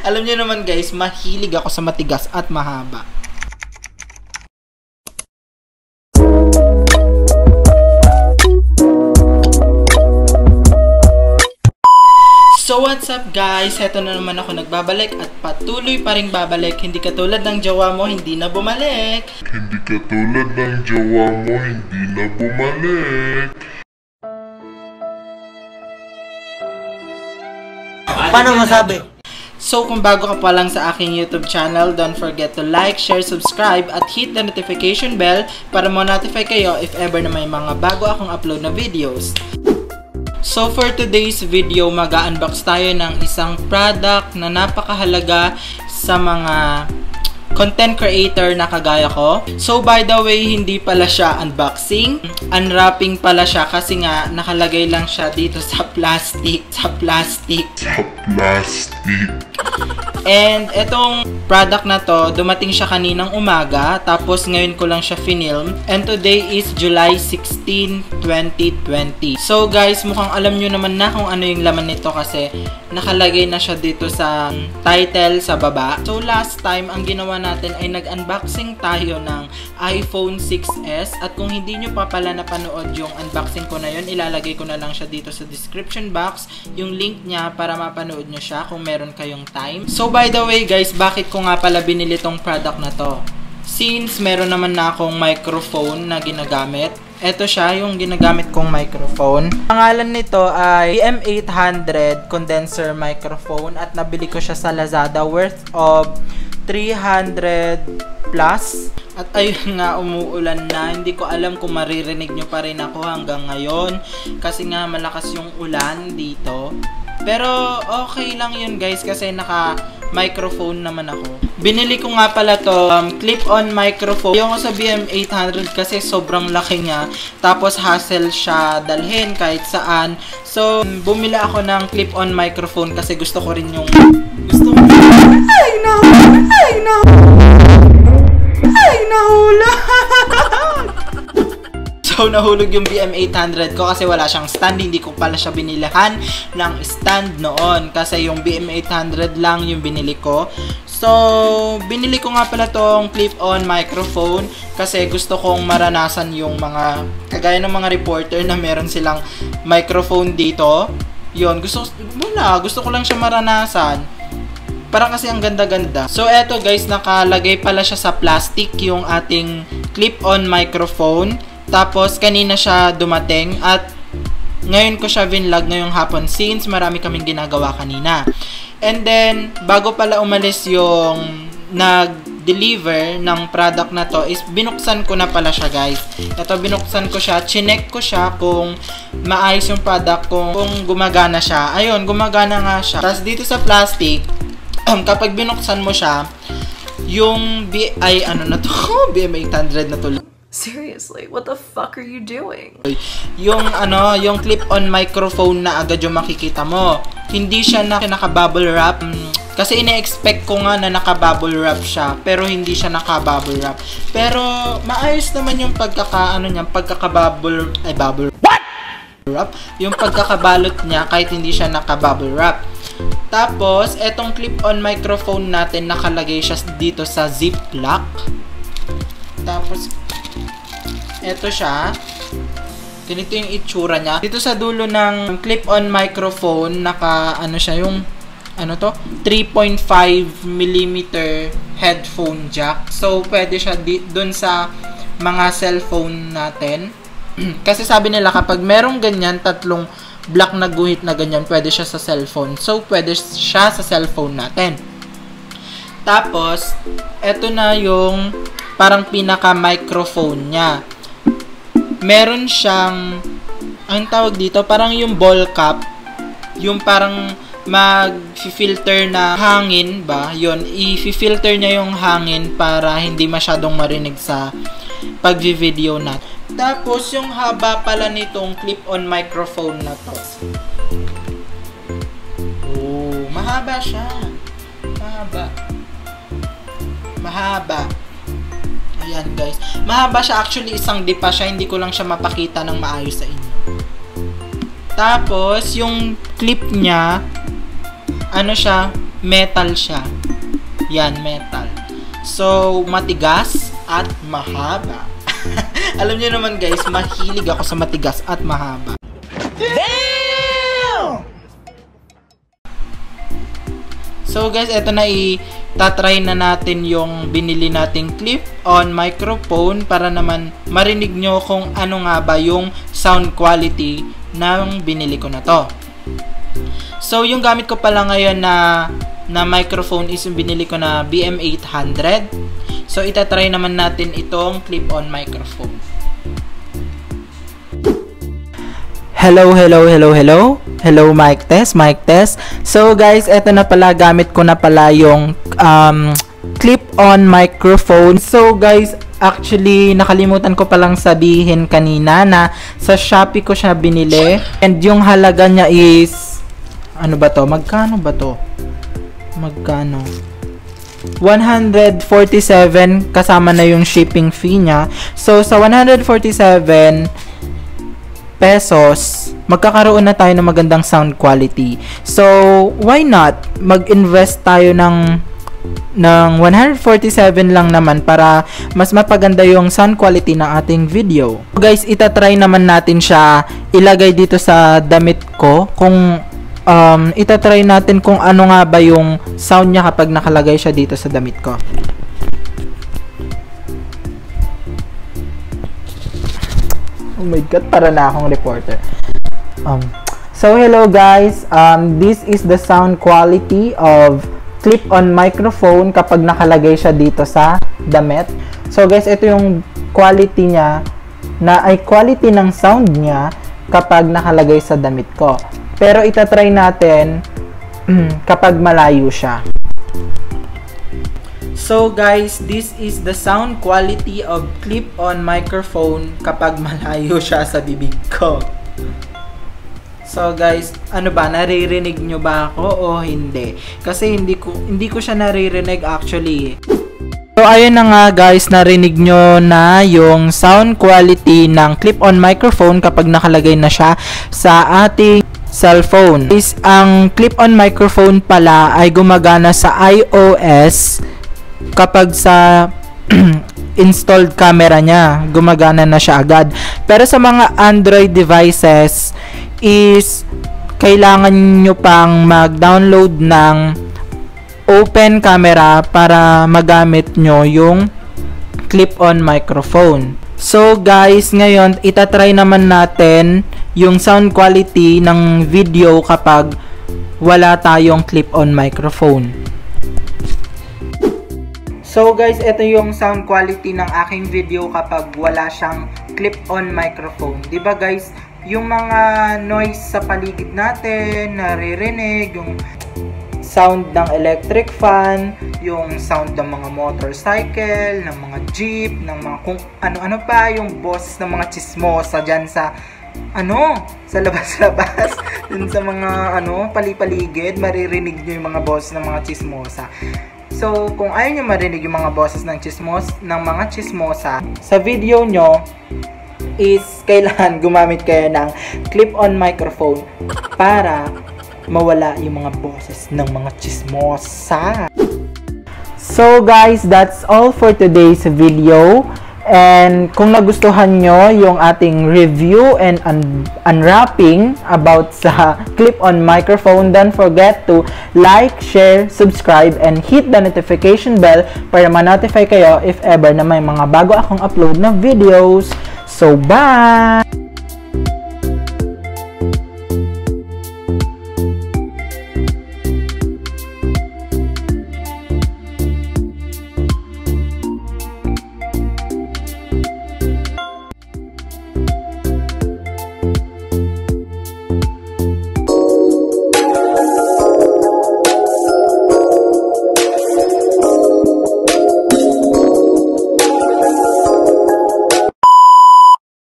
Alam niyo naman guys, mahilig ako sa matigas at mahaba. So what's up guys? Heto na naman ako nagbabalik at patuloy pa rin babalik. Hindi katulad ng jowa mo, hindi na bumalik. Hindi katulad ng jowa mo, hindi na bumalik. Paano masabi? So kung bago ka pa lang sa aking YouTube channel, don't forget to like, share, subscribe at hit the notification bell para mo-notify kayo if ever na may mga bago akong upload na videos. So for today's video, mag-unbox tayo ng isang product na napakahalaga sa mga content creator na kagaya ko. So by the way, hindi pala siya unboxing. Unwrapping pala siya kasi nga nakalagay lang siya dito sa plastic, sa plastic. Sa plastic. And etong product na to, dumating siya kaninang umaga, tapos ngayon ko lang siya finilm. And today is July 16, 2020. So guys, mukhang alam nyo naman na kung ano yung laman nito kasi nakalagay na siya dito sa title sa baba. So last time, ang ginawa natin ay nag-unboxing tayo ng iPhone 6s. At kung hindi nyo pa pala napanood yung unboxing ko na yun, ilalagay ko na lang siya dito sa description box, yung link niya para mapanood nyo siya kung meron kayong time. So by the way guys, bakit ko nga pala binili tong product na to? Since meron naman na akong microphone na ginagamit, ito siya yung ginagamit kong microphone. Pangalan nito ay BM800 condenser microphone at nabili ko siya sa Lazada worth of 300 plus. At ayun nga, umuulan na. Hindi ko alam kung maririnig nyo pa rin ako hanggang ngayon. Kasi nga malakas yung ulan dito. Pero okay lang yun guys kasi naka microphone naman ako. Binili ko nga pala to um, clip-on microphone. Yung sa BM800 kasi sobrang laki niya. Tapos hassle siya dalhin kahit saan. So bumili ako ng clip-on microphone kasi gusto ko rin yung Ay no! Ay no! Ay nahula! So, nahulog yung BM800 ko kasi wala siyang stand. Hindi ko pala siya binilahan ng stand noon. Kasi yung BM800 lang yung binili ko. So, binili ko nga pala tong clip-on microphone kasi gusto kong maranasan yung mga, kagaya ng mga reporter na meron silang microphone dito. Yun, gusto, wala, gusto ko lang siya maranasan. Parang kasi ang ganda-ganda. So, eto guys, nakalagay pala siya sa plastic yung ating clip-on microphone. Tapos, kanina siya dumating at ngayon ko siya vinlog ngayong hapon since marami kaming ginagawa kanina. And then, bago pala umalis yung nag-deliver ng product na to is binuksan ko na pala siya guys. Ito binuksan ko siya, chinek ko siya kung maayos yung product, kung, kung gumagana siya. Ayun, gumagana nga siya. Tapos dito sa plastic, kapag binuksan mo siya, yung B ay ano na to, BM800 na to. Seriously, what the fuck are you doing? Yung ano, yung clip-on microphone na agad yung makikita mo. Hindi siya na naka-bubble wrap. Kasi ine-expect ko nga na naka-bubble wrap siya, pero hindi siya naka-bubble wrap. Pero maayos naman yung pagkaka ano niya, pagkaka-bubble ay bubble wrap. Yung pagkakabalot niya kahit hindi siya naka-bubble wrap. Tapos, etong clip-on microphone natin nakalagay siya dito sa ziplock. Tapos, eto siya. Ganito yung itsura niya. Dito sa dulo ng clip-on microphone, naka, ano siya, yung, ano to? 3.5 mm headphone jack. So, pwede siya di, dun sa mga cellphone natin. Kasi sabi nila, kapag merong ganyan, tatlong black na guhit na ganyan, pwede siya sa cellphone. So, pwede siya sa cellphone natin. Tapos, eto na yung parang pinaka-microphone niya. Meron siyang, ang tawag dito, parang yung ball cap, yung parang mag-filter na hangin ba, yon i-filter niya yung hangin para hindi masyadong marinig sa pag-video na. Tapos, yung haba pala nitong clip-on microphone na to. Oh, mahaba siya. Mahaba. Mahaba. Ayan guys. Mahaba siya. Actually, isang di pa siya. Hindi ko lang siya mapakita ng maayos sa inyo. Tapos, yung clip niya, ano siya, metal siya. Yan, metal. So, matigas at mahaba. Alam niyo naman guys, mahilig ako sa matigas at mahaba. So guys, eto na i-tatry na natin yung binili nating clip-on microphone para naman marinig nyo kung ano nga ba yung sound quality ng binili ko na to. So yung gamit ko pala ngayon na na microphone is yung binili ko na BM800. So itatry naman natin itong clip-on microphone. Hello, hello, hello, hello. Hello, mic test, mic test. So guys, eto na pala, gamit ko na pala yung um, clip-on microphone. So guys, actually, nakalimutan ko palang sabihin kanina na sa Shopee ko siya binili. And yung halaga niya is, ano ba to? Magkano ba to? Magkano? 147 kasama na yung shipping fee niya. So, sa 147 pesos, magkakaroon na tayo ng magandang sound quality. So, why not mag-invest tayo ng ng 147 lang naman para mas mapaganda yung sound quality ng ating video. Guys, itatry naman natin siya ilagay dito sa damit ko kung um, itatry natin kung ano nga ba yung sound niya kapag nakalagay siya dito sa damit ko. Oh my god, para na akong reporter. Um, so hello guys, um, this is the sound quality of clip-on microphone kapag nakalagay siya dito sa damit. So guys, ito yung quality niya na ay quality ng sound niya kapag nakalagay sa damit ko. Pero itatry natin kapag malayo siya. So guys, this is the sound quality of clip-on microphone kapag malayo siya sa bibig ko. So guys, ano ba naririnig nyo ba ako o hindi? Kasi hindi ko hindi ko siya naririnig actually. So ayun na nga guys, narinig nyo na yung sound quality ng clip-on microphone kapag nakalagay na siya sa ating cellphone. Is ang clip-on microphone pala ay gumagana sa iOS kapag sa installed camera niya, gumagana na siya agad. Pero sa mga Android devices is kailangan nyo pang mag-download ng open camera para magamit nyo yung clip-on microphone. So guys, ngayon itatry naman natin yung sound quality ng video kapag wala tayong clip-on microphone. So guys, ito yung sound quality ng aking video kapag wala siyang clip-on microphone. ba guys, yung mga noise sa paligid natin, naririnig, yung sound ng electric fan, yung sound ng mga motorcycle, ng mga jeep, ng mga kung ano-ano pa, yung boss ng mga chismosa dyan sa ano, sa labas-labas, dun sa mga ano, palipaligid, maririnig nyo yung mga boss ng mga chismosa. So, kung ayaw nyo marinig yung mga boses ng chismos, ng mga chismosa, sa video nyo, is kailangan gumamit kayo ng clip-on microphone para mawala yung mga boses ng mga chismosa. So guys, that's all for today's video. And kung nagustuhan nyo yung ating review and un unwrapping about sa clip-on microphone, don't forget to like, share, subscribe, and hit the notification bell para ma-notify kayo if ever na may mga bago akong upload na videos. So, bye!